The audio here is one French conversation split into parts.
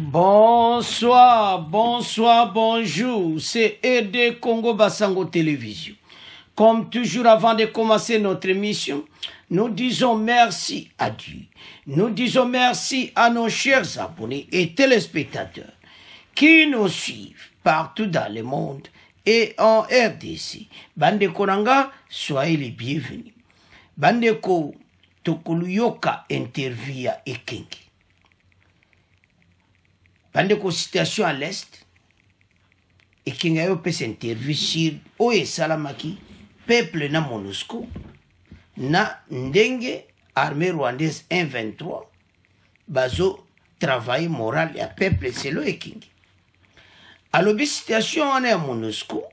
Bonsoir, bonsoir, bonjour. C'est ED Congo Bassango Télévision. Comme toujours avant de commencer notre émission, nous disons merci à Dieu. Nous disons merci à nos chers abonnés et téléspectateurs qui nous suivent partout dans le monde et en RDC. Bande Konanga, soyez les bienvenus. Bandeko Tokuluyoka interview à. Bandeko situation à l'est ekinga yo opesa interview sur oyo esalamaki peuple na monusco na ndenge armée rwandaise 123 bazotravaille moral ya peuple selo ekingi alobi situation wana ya monusco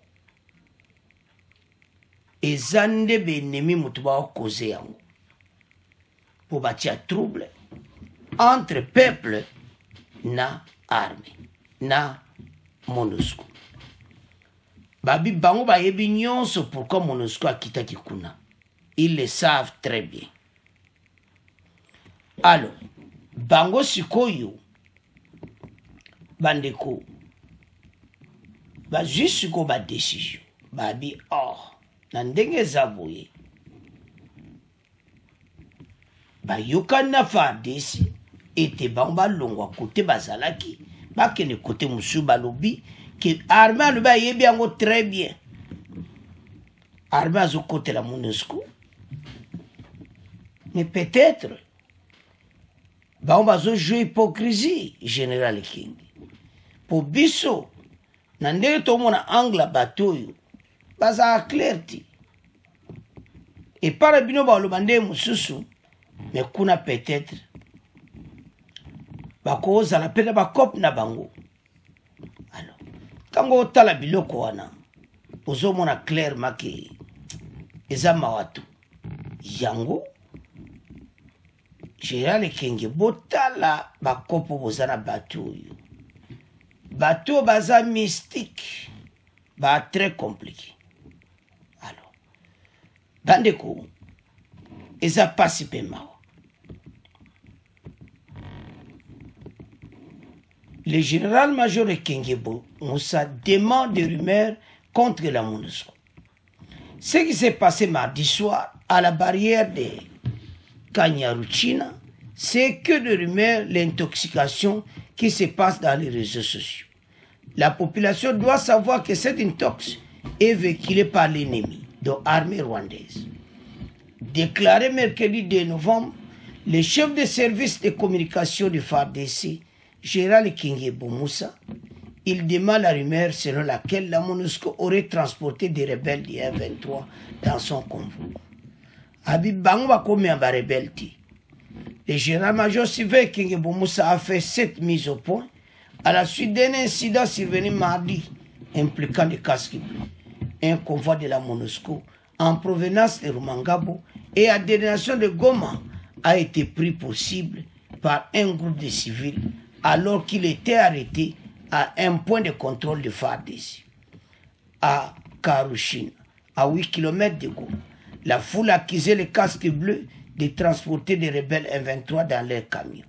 eza nde benemi moto baokoze yango. Mpo batia trouble entre peuple na arme na monusco babi bango bayebi nyonso pourkui monusco akitaki kuna. Ils le savent très bien. Alors bango sikoyo bandeko bazwi sikoyo badesizio babi or na ndenge eza boye. Bayokani na fardesi ete bango balongwa kote bazalaki bakende kote mosusu balobi ke arme alobi ayebi yango très bien. Arme azokotela monusco. Mais peut-être bango bazojue hypocrisie général king mpo biso na ndenge tomona angle bato oyo bazala clair ti. Epai na bino baloba ndenge mosusu mais kuna peut-être bakozala mpe na bakope na bango. Alors ntango otala biloko wana ozomona clairement ke eza mawa tu yango général ekenge botala bakopo boza na bato oyo. Bato oyo baza mystique ba très compliqué. Alors bandeko eza pasi mpe mawa le général-major Kengebo Moussa demande des rumeurs contre la MONUSCO. Ce qui s'est passé mardi soir à la barrière de Kanyaruchina, c'est que de rumeurs, l'intoxication qui se passe dans les réseaux sociaux. La population doit savoir que cette intox est véhiculée par l'ennemi, de l'armée rwandaise. Déclaré mercredi 2 novembre, le chef de service de communication du FARDC Gérald Kingebo Moussa, il dément la rumeur selon laquelle la MONUSCO aurait transporté des rebelles du M23 dans son convoi. Habib Bango a commis un rebelle. Le général-major Sylvain Kingebo Moussa a fait cette mise au point à la suite d'un incident survenu mardi impliquant des casques bleus, un convoi de la MONUSCO en provenance de Rumangabo et à destination de Goma a été pris pour cible par un groupe de civils alors qu'il était arrêté à un point de contrôle de FARDC, à Karushina, à 8 km de Goma. La foule accusait les casques bleus de transporter des rebelles M23 dans leurs camions.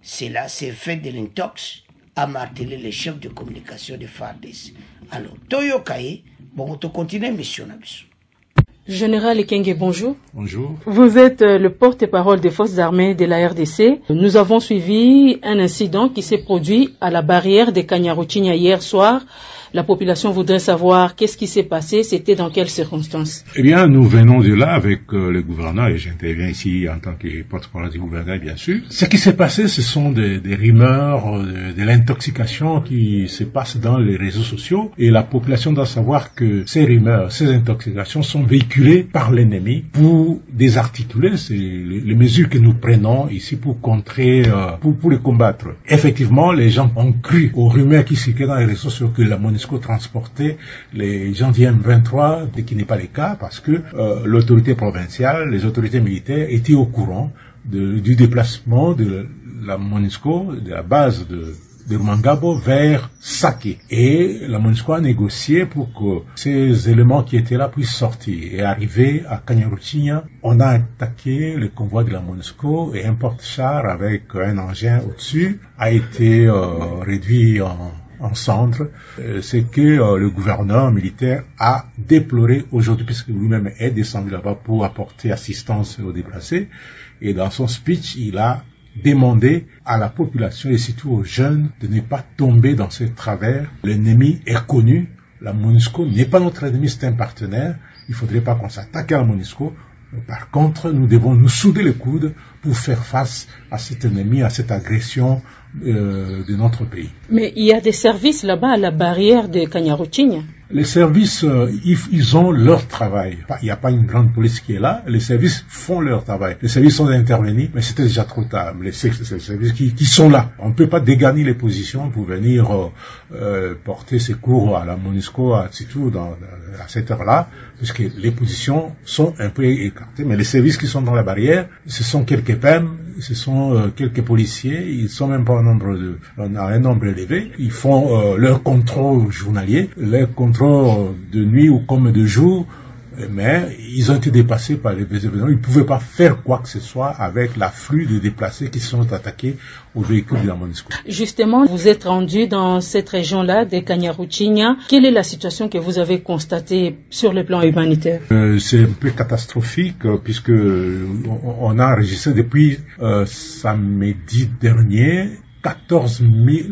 Cela s'est fait de l'intox, a martelé le chef de communication de FARDC. Alors, Toyo Kaye, bon, on continue mission. Général Ekenge, bonjour. Bonjour. Vous êtes le porte-parole des forces armées de la RDC. Nous avons suivi un incident qui s'est produit à la barrière de Kanyaruchinya hier soir. La population voudrait savoir qu'est-ce qui s'est passé, c'était dans quelles circonstances Eh bien, nous venons de là avec euh, le gouverneur, et j'interviens ici en tant que porte-parole du gouverneur, bien sûr. Ce qui s'est passé, ce sont des, rumeurs, euh, de l'intoxication qui se passe dans les réseaux sociaux, et la population doit savoir que ces rumeurs, ces intoxications sont véhiculées par l'ennemi pour désarticuler les, mesures que nous prenons ici pour contrer, euh, pour, les combattre. Effectivement, les gens ont cru aux rumeurs qui circulaient dans les réseaux sociaux que la MONUSCO transportait les gens du M23, ce qui n'est pas le cas parce que euh, l'autorité provinciale, les autorités militaires étaient au courant du déplacement de la MONUSCO, de la base de de vers Sake. Et la MONUSCO a négocié pour que ces éléments qui étaient là puissent sortir. Et arrivé à Kanyaruchinya, on a attaqué le convoi de la MONUSCO et un porte-char avec un engin au-dessus a été euh, réduit en en centre, euh, c'est que euh, le gouverneur militaire a déploré aujourd'hui, puisque lui-même est descendu là-bas pour apporter assistance aux déplacés, et dans son speech, il a demandé à la population et surtout aux jeunes de ne pas tomber dans ce travers. L'ennemi est connu, la MONUSCO n'est pas notre ennemi, c'est un partenaire. Il ne faudrait pas qu'on s'attaque à la MONUSCO. Par contre, nous devons nous souder les coudes pour faire face à cet ennemi, à cette agression euh, de notre pays. Mais il y a des services là-bas à la barrière de Kanyaruchinya. Les services, euh, ils, ont leur travail. Il n'y a pas une grande police qui est là. Les services font leur travail. Les services sont intervenus, mais c'était déjà trop tard. Les, services qui, qui, sont là. On ne peut pas déganer les positions pour venir euh, euh porter secours à la MONUSCO, à Tsitou, dans, à cette heure-là, puisque les positions sont un peu écartées. Mais les services qui sont dans la barrière, ce sont quelques PEM, ce sont euh, quelques policiers. Ils sont même pas un nombre de, un nombre élevé. Ils font leur contrôle journalier, leur contrôle de nuit ou comme de jour, mais ils ont été dépassés par les événements. Ils ne pouvaient pas faire quoi que ce soit avec l'afflux de déplacés qui sont attaqués aux véhicules de la MONUSCO. Justement, vous êtes rendu dans cette région-là, des Kanyaruchinya. Quelle est la situation que vous avez constatée sur le plan humanitaire? Euh, C'est un peu catastrophique euh, puisque on a enregistré depuis euh, samedi dernier 14 000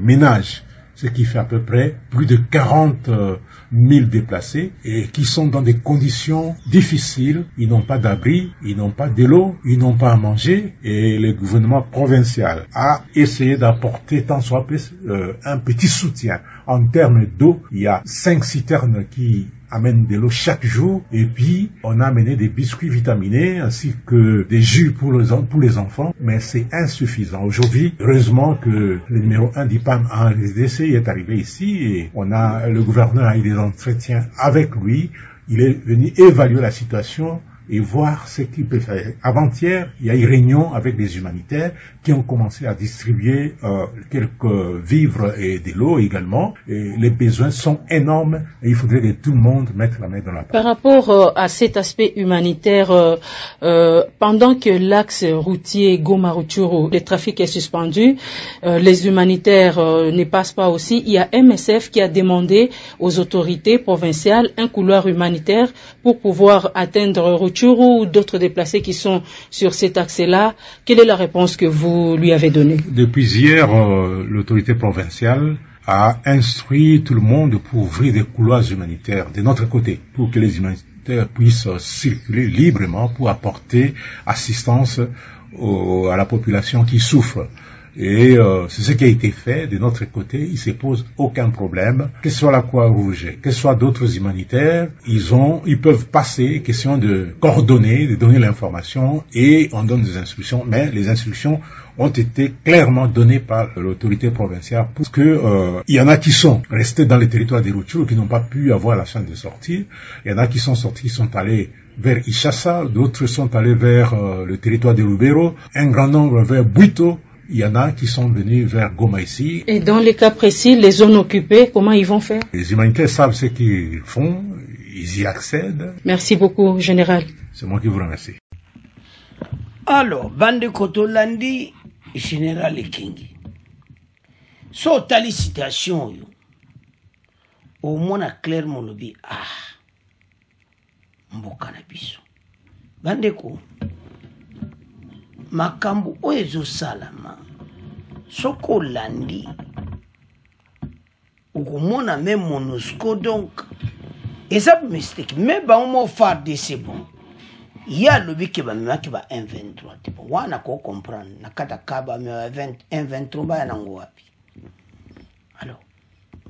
ménages ce qui fait à peu près plus de 40 000 euh, déplacés et qui sont dans des conditions difficiles. Ils n'ont pas d'abri, ils n'ont pas de l'eau, ils n'ont pas à manger et le gouvernement provincial a essayé d'apporter tant soit euh, un petit soutien. En termes d'eau, il y a cinq citernes qui amène de l'eau chaque jour et puis on a amené des biscuits vitaminés ainsi que des jus pour les, pour les enfants, mais c'est insuffisant. Aujourd'hui, heureusement que le numéro 1 d'IPAM en RSDC est arrivé ici et on a, le gouverneur a eu des entretiens avec lui. Il est venu évaluer la situation et voir ce qu'il peut faire. Avant-hier, il y a eu une réunion avec des humanitaires qui ont commencé à distribuer euh, quelques vivres et de l'eau également. Les besoins sont énormes et il faudrait que tout le monde mette la main dans la pâte. Par rapport euh, à cet aspect humanitaire, euh, pendant que l'axe routier Goma-Rutshuru, le trafic est suspendu, les humanitaires ne passent pas aussi. Il y a MSF qui a demandé aux autorités provinciales un couloir humanitaire pour pouvoir atteindre ou d'autres déplacés qui sont sur cet accès-là. Quelle est la réponse que vous lui avez donnée? Depuis hier, euh, l'autorité provinciale a instruit tout le monde pour ouvrir des couloirs humanitaires de notre côté, pour que les humanitaires puissent circuler librement pour apporter assistance à la population qui souffre. Et euh, c'est ce qui a été fait de notre côté. Il se pose aucun problème. Que ce soit la Croix-Rouge, que ce soit d'autres humanitaires, ils ont, ils peuvent passer. Question de coordonner, de donner l'information et on donne des instructions. Mais les instructions ont été clairement données par l'autorité provinciale parce que euh, il y en a qui sont restés dans les territoires des Rutshuru qui n'ont pas pu avoir la chance de sortir. Il y en a qui sont sortis, qui sont allés vers Ishasa, d'autres sont allés vers euh, le territoire de Rubero, un grand nombre vers Buito, il y en a qui sont venus vers Goma ici. Et dans les cas précis, les zones occupées, comment ils vont faire? Les humanitaires savent ce qu'ils font, ils y accèdent. Merci beaucoup, Général. C'est moi qui vous remercie. Alors, Bande Kotolandi, Général Kingi. So tali citation yo. Au moins clairement le ah. Mboka na biso. Bande ko makambo oyo ezosalama soki olandi okomona me monusco donc eza mistake me bango mo fardc bon ye alobi ke bamemaki ba 123 te bon wana kocomprendre na kati aka bamema 123 baya nango wapi? Alors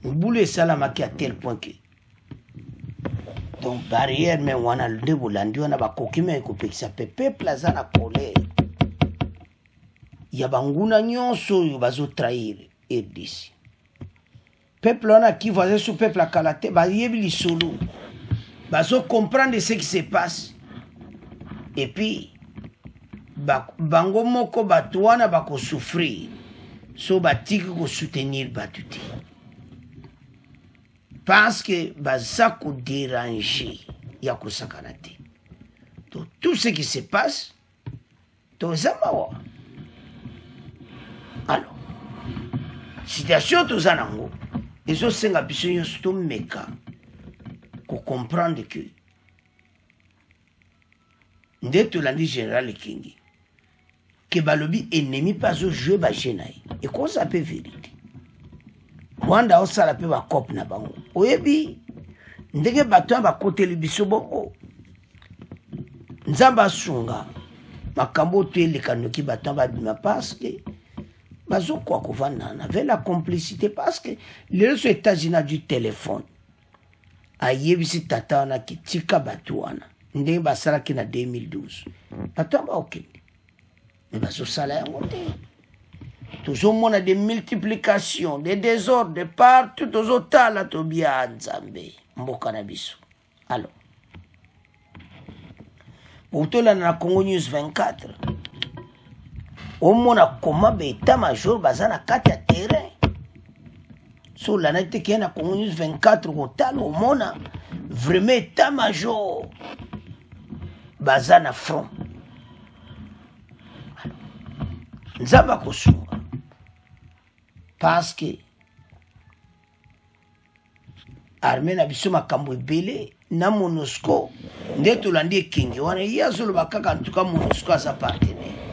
mobulu esalamaki à tel point ke donc barrière me wana nde bolandi wana bakoki me ekopekisa pe peuple aza na colère ya banguna nyonso oyo bazotrahir rdc peuple wana kivu aza so peuple akala te bayebi lisolo. Bazokomprendre ce qui se passe. Epuis bango moko bato wana bakosouffrir. So batiki kosoutenir bato te. Parce que baza koderange ya kosakana te. Donc tout ce qui se passe toza mawa situation toza nango ezosenga biso nyonso tomeka kocomprendre que nde tolandi général ekengi ke balobi ennemi mpe azojue baje na ye. Ekoza mpe verité rwanda osala mpe bacope na bango. Oyebi ndenge bato ya bakoteli biso bongo. Nzambe asunga makambo oyo toeleka noki bato ya babima parceke bazokoka kovanda na avec la complicité parce que lelo so états-unis adu telefone ayebisi tata wana ke tika bato wana. Ndenge basalaki na 2012 bato wana baokende. Me bazosala yango te. Tozomona de multiplication de désordre partout tozotala tobia nzambe. Mboka na biso. Alors botolanda na congo news 24 omona koma baétat major baza na kati ya terrain. So olanda te keye na congo news 24 kotala omona vraiment état major baza na front. Nzambe akosunga parce que arme na biso makambo ebele na monusco nde tolandi ekenge wana ye azoloba kaka ntuka monusco aza partenaire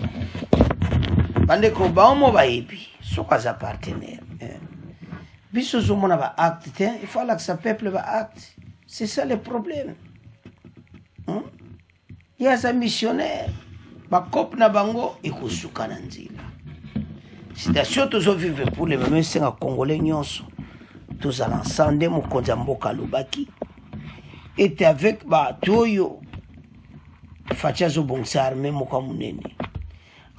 bandeko baomo bayebi soko aza partenaire eh. biso ozomona baacte te il faut alakisa peuple baacte c'est ça le problème. Hmm? ye aza missionnaire. Bakope na bango ekosuka na nzela. Situation tozovivre pour le meme esenga congolais nyonso. Tozala ensemble nde mokonzi ya mboka alobaki. Ete avec bato oyo faci azobongisa arme moko ya monene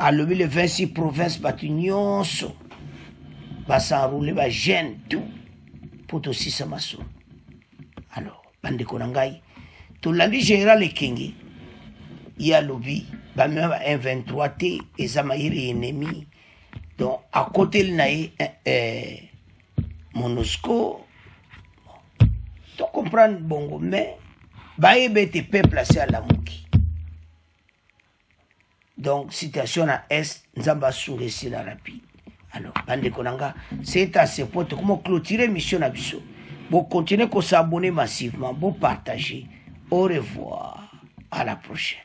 alobi le 26 province bato nyonso basenroule bagene tout. Mpo tosisa masolo alors bandeko na ngai tolandi général ekenge ye alobi bamema ba 123 te eza mayele ennemi. Donc akoteli na ye eh, monusco tocomprendre bongo mais bayeba ete peuple asi alamuki donc situation na est nzambe asunga esila rapide alors bandeko na nga c'est à ce point tokoma clôturer mission na biso? Bocontinue kosabone massivement bopartager au revoir. À la prochaine